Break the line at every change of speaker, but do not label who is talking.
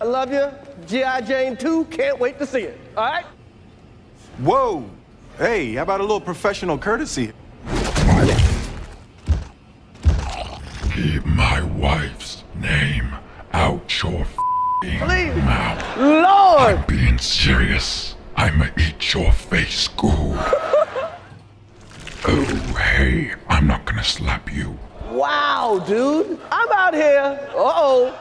I love you. G.I. Jane 2, can't wait to see it. All right?
Whoa. Hey, how about a little professional courtesy?
Keep my wife's name out your
Please.
mouth.
Lord!
I'm being serious. I'ma eat your face, goo. oh, hey, I'm not gonna slap you.
Wow, dude. I'm out here. Uh oh.